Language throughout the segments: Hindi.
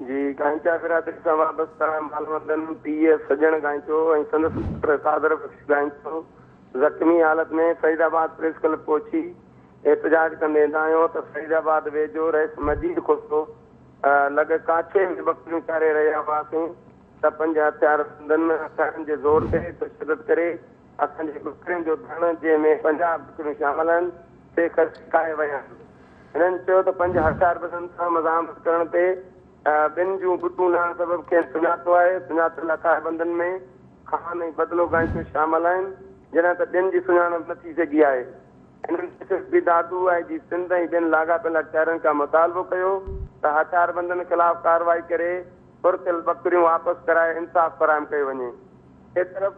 जी गांचा बिरादरी सां वाबस्ता मालमदन पीए, सजण गांचो ऐं संदसि पुट गांचो ज़ख़्मी हालत में फरीदाबाद प्रेस क्लब पहुची। एहतजाज कंदे आहियूं त फरीदाबाद वेझो रहिस मजीद खुसो। लॻ काछे में बकरियूं चारे रहिया हुआसीं। त पंज हथियार बंदनि हथियारनि जे ज़ोर ते तशदद करे असांजे बकरियुनि जो धण जंहिंमें पंजाह बकरियूं शामिल आहिनि से खसिकाए विया आहिनि। हिननि चयो त पंज हथियार बंदनि सां मज़ामत करण ते ॿिनि जूं गुटूं लहण सबबु खेसि सुञातो आहे सुञातल हथियारबंदनि में खान ऐं बदिलो गांचो शामिल आहिनि, जॾहिं त ॿियनि जी सुञाणप न थी सघी आहे। हिननि बि दादू आहे जी सिंध ऐं ॿियनि लाॻापियल हथियारनि खां मुतालबो कयो, त हथियारबंदनि ख़िलाफ़ कार्रवाई करे फुरतियल बकरियूं वापसि कराए इंसाफ़ फराहम कयो वञे। हे तरफ़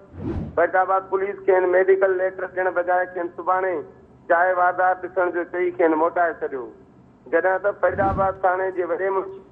फैदाबाद पुलिस खेनि मेडिकल लेटर ॾियण बजाए खेनि सुभाणे चाहे वाधार ॾिसण जो चई खेनि मोटाए छॾियो। जॾहिं त फैदाबाद थाणे जे वॾे मुंशी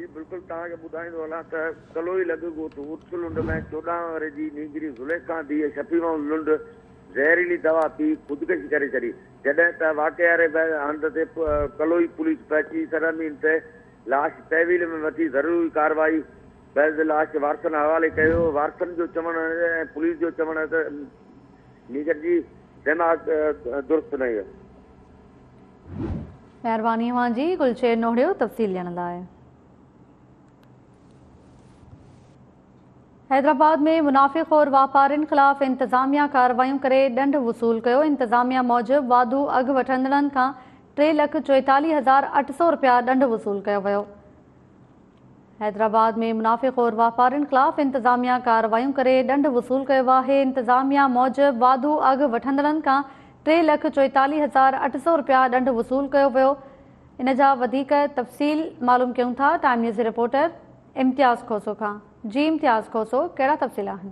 जी, बिल्कुलु तव्हांखे ॿुधाईंदो हलां त कलोई लॻ ॻोठु उर्स लुंड में चोॾहं वरे जी नीगरी ज़ुलेखा धीअ शफ़ीमा लुंड ज़हरीली दवा पी, ख़ुदकशी करे छॾी। जॾहिं त वाक़े वारे हंध ते कलोई पुलिस पहुची सरमीन ते लाश तहवील में वठी ज़रूरी कार्रवाई बैज़ लाश वारसनि हवाले वारसनि जो चवणु पुलिस जो चवणु त नीगर जी दिमाग़ दुरुस्त न हुयो महिरबानी जी गुलशेर नोहरियो तफ़सील ॾियण लाइ हैदराबाद में मुनाफ़िक़ वापारियुनि ख़िलाफ़ इंतिज़ामिया कार्रवायूं करे ॾंढ वसूल कयो। इंतिज़ामिया मूजिबि वाधू अघु वठंदड़नि टे लख चोएतालीह हज़ार अठ सौ रुपया ॾंढ वसूल कयो हैदराबाद में मुनाफ़िक़ वापारियुनि ख़िलाफ़ इंतिज़ामिया कार्रवायूं करे ॾंढ वसूल कयो आहे। इंतिज़ामिया मूजिबि वाधू अघु वठंदड़नि टे लख चोएतालीह हज़ार अठ सौ रुपया ॾंढ वसूल कयो वियो। इन तफ़सील मालूम कयूं था। Time news reporter Imtiaz Khoso खां। जी इम्तियाज़ खोसो कड़ा तफ़सील है?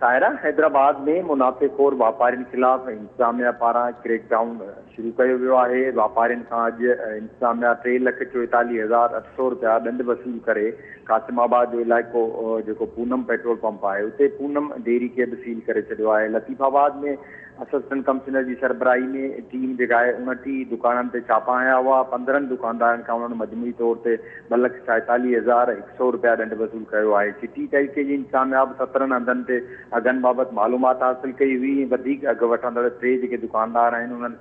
ताहिरा हैदराबाद में मुनाफ़ेखोर वापारियुनि ख़िलाफ़ इंतजामिया पारा क्रेकडाउन शुरू किया वियो आहे। वापारियुनि खां अॼु इंतिज़ामिया टे लख चोएतालीह हज़ार अठ सौ रुपया दंड वसूल करे कासिमाबाद जो इलाइक़ो जेको पूनम पेट्रोल पंप आहे, उते पूनम डेयरी खे बि सील करे लतीफ़ाबाद में असिस्टेंट कमिश्नर जी सरबराही में टीम जेका आहे उणटीह छापा हया हुआ। पंद्रहनि दुकानदारनि खां उन्हनि मजमूई तौर ते ॿ लख छाएतालीह हज़ार हिकु सौ रुपया ॾंढ वसूल कयो आहे। चिटी तरीक़े जी इंसामियाब सत्रहनि हंधनि ते अघनि बाबति मालूमात हासिल कई हुई। वधीक अघु वठंदड़ दुकानदार आहिनि, उन्हनि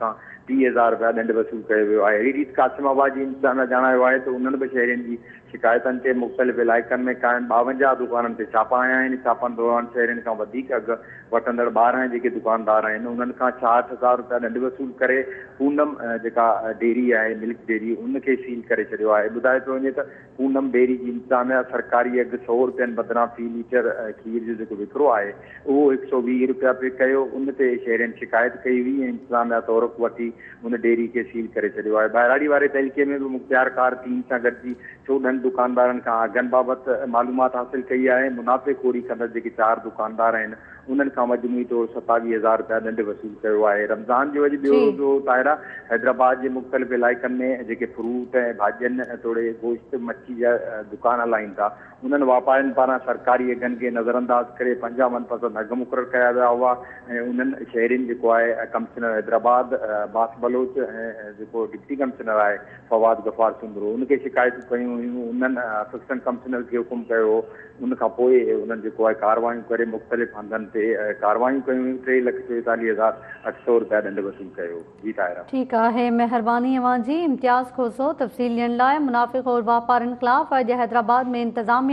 टीह हज़ार रुपया ॾंढ वसूल कयो वियो आहे। अहिड़ी रीति कासिमाबाद जी इंतिज़ामिया ॼाणायो आहे त उन्हनि बि शहरनि जी शिकायतनि ते मुख़्तलिफ़ इलाइक़नि में क़ाइमु ॿावंजाह दुकाननि ते छापा आया आहिनि। छापनि दौरान शहरनि खां वधीक अघु वठंदड़ ॿारहं जेके दुकानदार आहिनि, उन्हनि खां छाहठि हज़ार रुपया ॾंड वसूल करे पूनम जेका डेयरी आहे, मिल्क डेयरी, उनखे सील करे छॾियो आहे। ॿुधाए पियो वञे त पूनम डेयरी जी इंतिज़ामिया सरकारी अघु सौ रुपयनि बदिरां फ़ी लीटर खीर जो जेको विकिरो आहे, उहो हिकु सौ वीह रुपया पे कयो। उन ते शहरनि शिकायत कई हुई ऐं इंतिज़ामिया तौरक वठी उन डेयरी खे सील करे छॾियो आहे। ॿाहिराड़ी वारे तरीक़े में बि मुख़्तियारकार टीम सां गॾिजी चोॾहनि दुकानदारनि खां अघनि बाबति मालूमात हासिल कई आहे। मुनाफ़ेखोरी कंदड़ जेके चारि दुकानदार आहिनि उन्हनि खां मजमूई तौरु सतावीह हज़ार रुपया ॾंड वसूल कयो आहे। रमज़ान जो अॼु ॿियो जी। रोज़ो ताहिरा हैदराबाद जे मुख़्तलिफ़ इलाइक़नि में जेके फ्रूट ऐं भाॼियुनि ऐं गोश्त मच्छी जा दुकान हलाइनि था। उन्हनि वापारियुनि पारां सरकारी अघनि खे नज़रअंदाज करे पंहिंजा मनपसंदि अघ मुक़ररु कया विया हुआ, ऐं उन्हनि शहरनि जेको हैदराबाद बास बलोच, ऐं डिप्टी कमिश्नर आहे, फवाद गफ़ार सुंदरो उनखे शिकायतूं कयूं हुयूं, उन्हनि असिस्टेंट कमिश्नर खे हुकुम कयो हो उन खां पोइ उन्हनि जेको आहे कारवायूं करे, मुख़्तलिफ़ हंधनि ते कारवायूं कयूं हुयूं, टे लख चोएतालीह हज़ार अठ सौ रुपया ॾंड वसूल कयो। जी, ताहिरा। ठीकु आहे जी, इम्तियाज़ खोसो तफ़सील ॾियण लाइ, मुनाफ़िक़ और वापारियुनि ख़िलाफ़ अॼु हैदराबाद में इंतिज़ामिया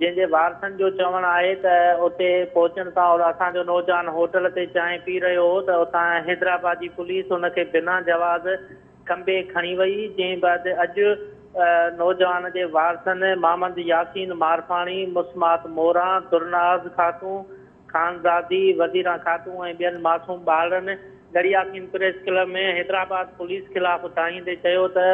जंहिंजे वारसनि जो चवणु आहे त उते पहुचण सां और असांजो नौजवान होटल ते चांहि पी रहियो हो, त उतां हैदराबाद जी पुलिस हुनखे बिना जवाब खंबे खणी वई। जंहिं बाद अॼु नौजवान जे वारसनि मोहम्मद यासीन मारफाणी, मुस्मात मोरा, दुरनाज़ खातूं खानज़ादी वज़ीरा खातूं ऐं ॿियनि मासूम ॿारनि दरियासीन प्रेस क्लब में हैदराबाद पुलिस ख़िलाफ़ ताईंदे चयो त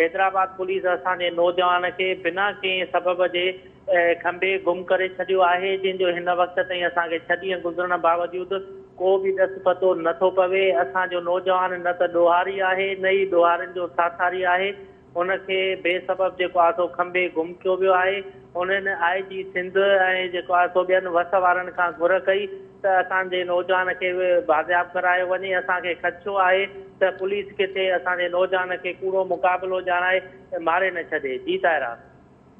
हैदराबाद पुलिस असांजे नौजवान खे बिना कंहिं सबब जे खंबे गुम करे छॾियो आहे, जंहिंजो हिन वक़्त ताईं छह गुज़रण बावजूदि को बि ॾस पतो नथो पवे। असांजो नौजवान न त ॾोहारी आहे, न ई ॾोहारियुनि जो साथारी आहे। हुनखे बेसबब जेको आहे, सो खंबे गुम कयो वियो आहे। उन्हनि आई जी सिंध ऐं जेको आहे, सो ॿियनि वस वारनि घुर कई। त असांजे नौजवान खे बाज़ियाब करायो वञे, असांखे ख़दशो आहे। पुलिस किथे असांजे नौजवान कूड़ो मुक़ाबिलो ॼाणाए मारे न छॾे। जी ताहिरा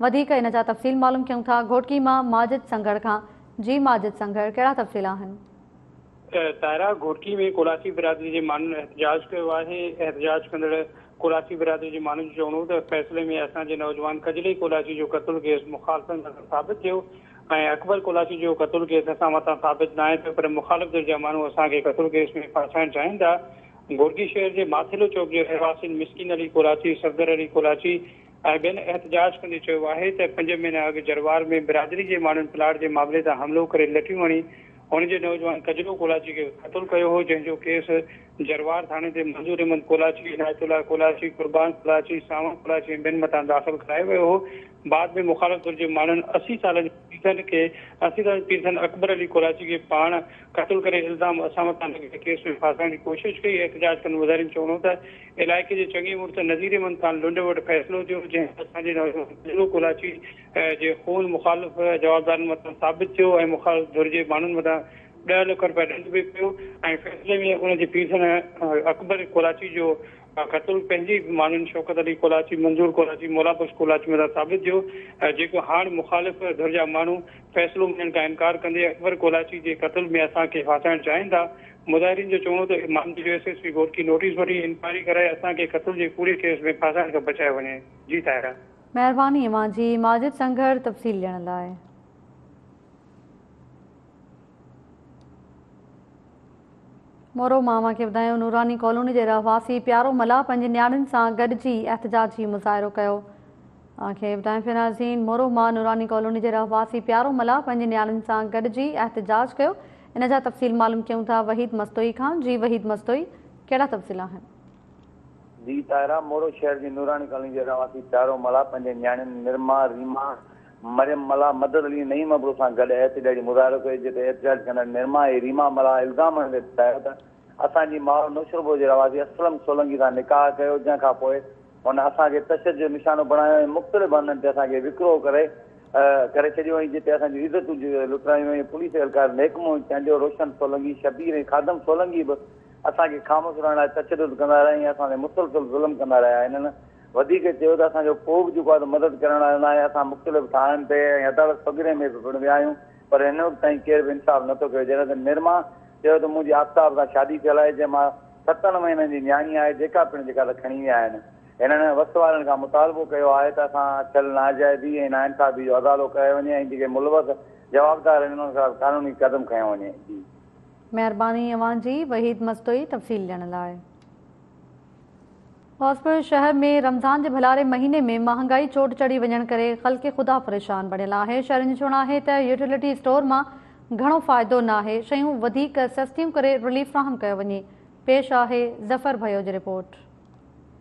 वधीक इन जा तफ़सील मालूम कयूं था? घोटकी माँ माजिद संगड़ खां। जी, माजिद संगड़, कहिड़ा तफ़सील तारा घोटकी में कोलाची बिरादरी जे माण्हुनि एहतजाज कयो आहे। एहतजाज कंदड़ कोलाची बिरादरी जे माण्हुनि जो चवणो त फ़ैसिले में असांजे नौजवान कजली कोलाची जो क़तल केस मुखालफ़नि साबित अकबर कोलाची जो क़तल केस असां मथां साबित न आहे पर मुखालिफ़ दल जा माण्हू असांखे क़तल केस में फासाइणु चाहिनि था। घोटकी शहर जे माथिलो चौक जे रहवासी मिसकिन अली कोलाची सफदर अली कोलाची ॿियनि एहतजाज कंदे चयो पंज महीना अॻु जरवार में बिरादरी जे माण्हुनि प्लाट जे मामले तां हमिलो करे लठी हणी हुनजे नौजवान कजरो कोलाची खे क़तल कयो हो, जंहिंजो केस जरवार थाणे ते मंज़ूर अहमद कोलाची इनायतुल्ला कोलाची, कुर्बान कोलाची सावण कोलाची ऐं ॿियनि मथां दाख़िल करायो वियो हो। बाद में मुखालिफ़ दल जे माण्हुनि असी सालनि खे असी साल पीरसन अकबर अली कोलाची खे पाण क़तल करे इल्ज़ाम असां मथां लॻे केस में फासाइण जी कोशिशि कई एहतजाज कंदे ॿुधाईनि चवणो त इलाइक़े जे चङे खान लुंड वटि फ़ैसिलो थियो, जंहिं असांजे नौजवान कोलाची जे खून मुखालिफ़ जवाबदारनि मथां साबित थियो ऐं मुखालिफ़ धुर जे माण्हुनि लख रुपया ॾंड बि पियो। ऐं में उनजे पीरसन अकबर कोलाची जो अ, क़तल पंहिंजी शौकत अली कोलाची मंज़ूर कोलाची मोलाबख्श कोलाची मथां साबित थियो जेको हाणे मुखालिफ़ धुर जा माण्हू फ़ैसिलो मञण खां इनकार कंदे अकबर कोलाची जे क़तल में असांखे फासाइणु चाहिनि था। मुज़ाहिरीन जो चवणो त मामले जो S S P Ghotki notice वठी इंक्वायरी कराए असांखे क़तल जे पूरे केस में फासाइण खां बचाए वञे। जी ताहिरा। महिरबानी अवां जी माजिद संगड़ तफ़सील ॾियण लाइ। मोरो मामा खे ॿुधायो, नूरानी कॉलोनी जे रहवासी प्यारो मला पंहिंजे नियाणियुनि सां गॾिजी एहतजाजी मुज़ाहिरो कयो। तव्हांखे ॿुधाइण पिया मोरो माँ नूरानी कॉलोनी जे रहवासी प्यारो मला पंहिंजे नियाणियुनि सां गॾिजी एहतजाज कयो। इन तफ़सील मालूम कयूं था वहीद मस्तोई खां। जी, वहीद मस्तोई, कहिड़ा तफ़सील आहिनि? जी ताहिरा मोरो शहर जी नूरानी कॉलोनी जे रहवासी प्यारो मला पंहिंजे नियाणियुनि निर्मा, रीमा मरियम मला मदद अली नईम अबरू सां गॾु एहतजाजी मुज़ाहिरो कयो जिते एहतजाज कंदड़ निर्मा रीमा मला इल्ज़ाम हणंदे ॿुधायो त असांजी माउ नुशरबो जे रहवासी असलम सोलंगी सां निकाह कयो जंहिंखां पोइ हुन असांखे तशद जो निशानो बणायो ऐं मुख़्तलिफ़ हंधनि ते असांखे विकिरो करे करे जिते असांजी इज़तूं लुटायूं पुलिस एहलकार महकमो चंडियो रोशन सोलंगी, शबीर ऐं खादम सोलंगी बि असांखे खामोश रहण लाइ तशद कंदा रहिया ऐं असांखे मुसलसल ज़ुल्म कंदा रहिया। वधीक चयो त असांजो को बि जेको आहे मदद करण वारो न आहे। असां मुख़्तलिफ़ थाणनि ते ऐं अदालत वग़ैरह में बि पिणु विया आहियूं। पर हिन वक़्तु ताईं केर बि इंसाफ़ नथो कयो जॾहिं त निर्मा चयो त मुंहिंजी आफ़्ताब सां शादी थियल आहे, जंहिं माँ सतनि महीननि जी नियाणी आहे, जेका पिणु जेका खणी विया आहिनि। हिननि वस वारनि खां मुतालबो कयो आहे त असां थियल नाजाइज़ी ऐं नाइंसाफ़ी जो अदालो कयो वञे ऐं जेके मुलवस जवाबदार आहिनि, उन्हनि खिलाफ़ कानूनी कदम खयो वञे। महिरबानी अवां जी, वहीद मस्तोई तफ़सील ॾियण लाइ। फिरोजपुर शहर में रमज़ान जे भलारे महीने में महांगाई चोट चढ़ी वञण करे ख़ल्क़ ख़ुदा परेशान बणियल आहे। शहरनि जो चवणु आहे त यूटिलिटी स्टोर माँ घणो फ़ाइदो न आहे। सस्तियूं करे रिलीफ फ़राहम कयो वञे। पेश आहे ज़फ़र भयो जी रिपोर्ट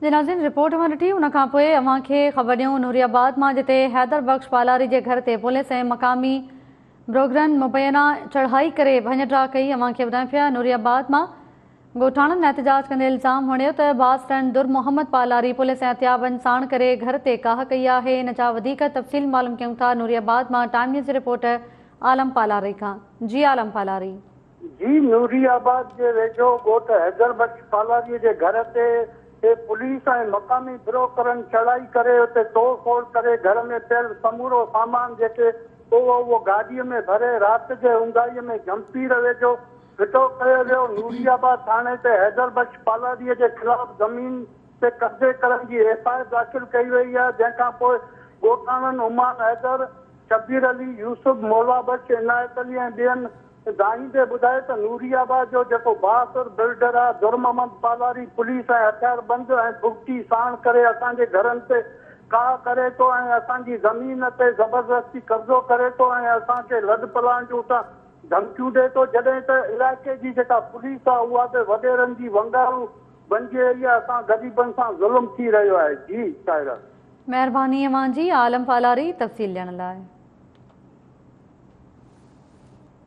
नाज़रीन जी नाज़रीन, रिपोर्ट माँ ॾिठी उन खां ख़बर ॾियूं। नूरियाबाद माँ जिते हैदर बख़्श पालारी जे घर ते पुलिस ऐं मक़ामी ब्रोगरनि मुबैना चढ़ाई करे भञटा कई। अव्हांखे ॿुधाइनि पिया, नूरियाबाद माँ ॻोठाणनि एहतजाज कंदे इल्ज़ाम हणियो त बासटन दुर मोहम्मद पालारी पुलिस ऐं हथियाबंद साण करे घर ते काह कई आहे। इन जा तफ़सील मालूम कयूं था नूरियाबाद माँ time news reporter Alam Palari खां। जी आलम पालारी। जी, नूरियाबाद जे वेझो ॻोठ हैदर बख्श पालारीअ जे घर ते हे पुलिस ऐं मक़ामी ब्रोकरनि चढ़ाई करे हुते तोड़ फोड़ करे घर में पियल समूरो सामान जेके उहो उहो गाॾीअ में भरे राति जे ऊंघाईअ में जमपीर वेझो फिटो कयो वियो नूरियाबाद थाणे ते हैदर बख्श पालारीअ जे ख़िलाफ़ ज़मीन ते कब्ज़े करण जी एफ़ आई आर दाख़िल कई वई आहे जंहिंखां पोइ ॻोठाणनि उमान हैदर शबीर अली यूसुफ मौला बख्श इनायत अली ऐं ॿियनि दाईंदे ॿुधाए त नूरियाबाद जो जेको बहादुर बिल्डर आहे दुर मोहम्मद पालारी पुलिस ऐं हथियारबंद ऐं फुक्ती साण करे असांजे घरनि ते का करे थो ऐं ज़मीन ते ज़बरदस्ती कब्ज़ो करे थो ऐं असांखे लॾ पलाण जूं त धमकियूं ॾिए थो त इलाइक़े जी जेका पुलिस आहे उहा त वॾेरनि जी वंगारू बणिजी वई आहे असां ग़रीबनि सां ज़ुल्म थी रहियो आहे जी साहिरा महिरबानी अव्हांजी आलम पालारी तफ़सील ॾियण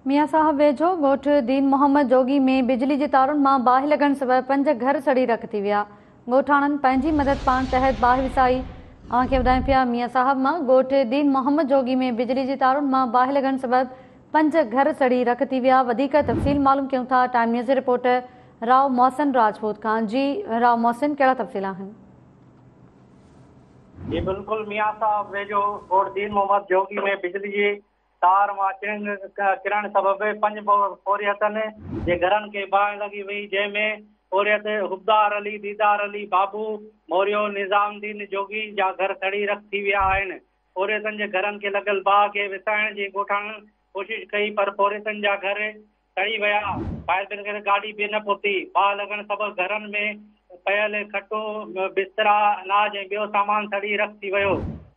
मियाँ साहब वेझो ॻोठ दीन मोहम्मद जोगी में बिजली जे तारुनि माँ बाहि लॻण सबबि पंज घर सड़ी रख थी विया। ॻोठाणनि पंहिंजी मदद पाण तहत बाहि विसाई। अव्हांखे ॿुधाइनि पिया मियाँ साहब माँ ॻोठ दीन मोहम्मद जोगी में बिजली जे तारुनि माँ बाहि लॻण सबबि पंज घर सड़ी रख थी वधीक तफ़सील मालूम कयूं था, time news reporter Rao Mohsin Rajput खां जी, राव मोहसिन, कहिड़ा तफ़सील आहिनि? जी, बिल्कुलु मियाँ साहब वेझो ॻोठ दीन मोहम्मद जोगी में बिजली जी तार माँ किरण सबबि पंज पोरियतनि जे घरनि खे बाहि लॻी वई जंहिंमें पोरियत हुबदार अली, दीदार अली, बाबू, मौर्यो निज़ामदीन जोगी जा घर सड़ी रख थी विया आहिनि। जे घरनि खे लॻल बाहि खे विसाइण जी ॻोठाणनि कोशिशि कई, पर पोरियतनि जा घर सड़ी विया। ॿाहिरि करे गाॾी बि न पहुती। बाहि लॻण सबबि घरनि में पयल, खटो, बिस्तरा, अनाज ऐं सामान सड़ी रख थी वियो।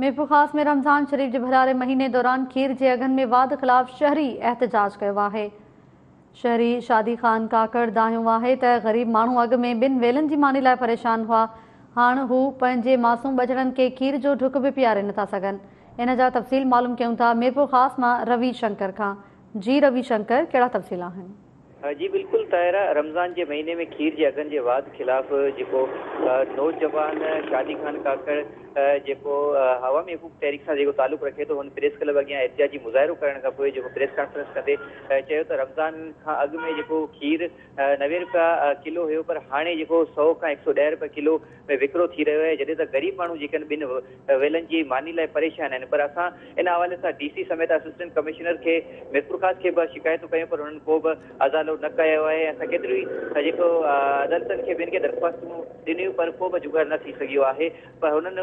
मीरपुर ख़ासि में रमज़ान शरीफ़ जे भरारे महीने दौरान खीर जे अघनि में वाध ख़िलाफ़ शहरी एहतजाज कयो शहरी शादी ख़ान काकड़ दाहियो आहे त ग़रीब माण्हू अॻु में ॿिनि वेलनि जी मानी लाइ परेशान हुआ। हू पंहिंजे मासूम बचड़नि खे खीर जो ढुक बि पीआरे नथा इन जा तफ़सील मालूम कयूं था मीरपुर ख़ासि माँ रवि शंकर खां। जी रवि शंकर, कहिड़ा तफ़सील आहिनि? जी बिल्कुलु ताहिरा रमज़ान जे महीने में खीर जे अघनि जे वाद ख़िलाफ़ जेको नौजवान शादी खान काकड़ जेको हवा में हक़ूक़ तहरीक सां जेको रखे थो, हुन प्रेस क्लब अॻियाँ एहतियाजी मुज़ाहिरो करण प्रेस कॉन्फ्रेंस चयो त रमज़ान खां अॻु में जेको खीर नवे रुपया किलो हुयो, पर हाणे जेको सौ खां हिकु सौ ॾह रुपए किलो में विकिरो थी रहियो आहे त ग़रीब माण्हू जेके आहिनि, ॿिनि वेलनि जी मानी लाइ परेशान आहिनि। पर असां इन हवाले सां डी सी समेत असिस्टेंट कमिश्नर खे मिरपुर ख़ास खे बि शिकायतूं कयूं, पर हुननि को बि अज़ालो न कयो आहे। असां केतिरियूं ई जेको अदालतनि खे ॿियनि खे पर को बि जुगाड़ न थी सघियो आहे। पर हुननि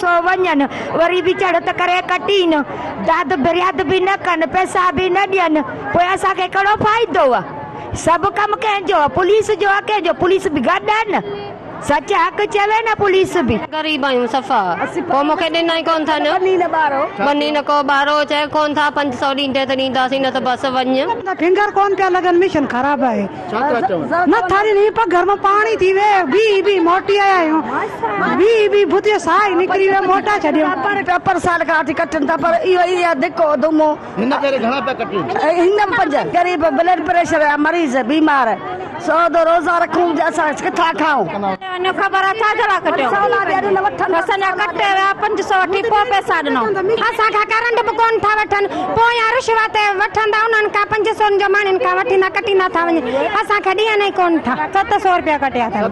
सो वञनि वरी बि चढ़त करे कटीनि दाद बिरयाद बि न कनि पैसा बि न ॾियनि पोइ असांखे कहिड़ो फ़ाइदो आहे सभु कमु कंहिंजो आहे पुलिस जो आहे कंहिंजो पुलिस बि गॾु आहिनि सच हक़ चवे न पुलिस बि गरीब आहियूं सफ़ा। पोइ मूंखे ॾिना ई कोन अथनि वञी न को ॿारो चए कोन था पंज सौ ॾींदे त ॾींदासीं न त बसि वञ। फिंगर कोन पिया लॻनि मिशन ख़राब आहे न थारी नहीं पर घर में पानी थी वे। बी बी मोटी आया आहियूं बी बी भुतियो साई निकिरी वे मोटा छॾियो। पेपर पेपर साल खां वठी कटनि था पर इहो ई आहे धिको धुमो हिन करे घणा पिया कटियूं? हिन पंज गरीब ब्लड प्रेशर आहे मरीज़ बीमार सौ दो रोज़ा रखूँ असां किथां खाऊं? न ख़बर आहे छा जरा कटियो असांजा कटे विया पंज सौ वठी पोइ पैसा ॾिनो असांखां करंट बि कोन था वठनि पोइ या रिश्वत वठंदा उन्हनि खां पंज सौ जो माण्हुनि खां वठी कटींदा था वञनि असांखे ॾियनि ई कोन था सत सौ रुपया कटिया अथनि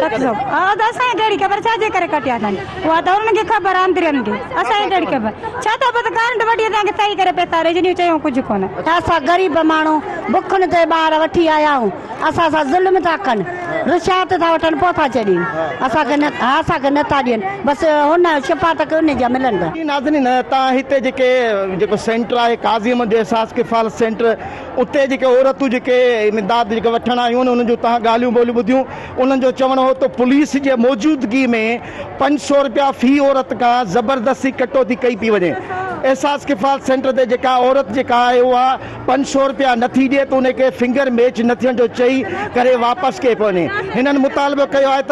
सत सौ हा त असांखे कहिड़ी ख़बर छाजे करे कटिया अथनि उहा त उन्हनि खे ख़बर आहे अंदरनि खे असांखे ख़बर। छा त पोइ त करंट वठी असांखे सही करे पैसा जॾहिं चयूं कुझु कोन। असां ग़रीब माण्हू बुखनि ते ॿार वठी आया आहियूं असां सां ज़ुल्म था कनि रिश्वत था वठनि पोइ था छॾीनि असांखे न हा असांखे नथा ॾियनि बसि हुन शिफ़ा तक उन जा मिलंदा नाज़रीन तव्हां हिते जेके जेको सेंटर आहे काज़ीम जो एहसास किफ़ाल सेंटर उते जेके औरतूं जेके इमदाद जेके वठण आयूं आहिनि उन्हनि जो तव्हां ॻाल्हियूं ॿोलियूं ॿुधियूं उन्हनि जो चवणो हो त पुलिस जे मौजूदगी में पंज सौ रुपया फ़ी औरत खां ज़बरदस्ती कटौती कई पई वञे एहसास किफ़ाल सेंटर ते जेका औरत जेका आहे उहा पंज सौ रुपया नथी ॾिए त उनखे फिंगर मैच न थियण जो चई करे वापसि कए पियो वञे हिननि मुतालबो कयो आहे त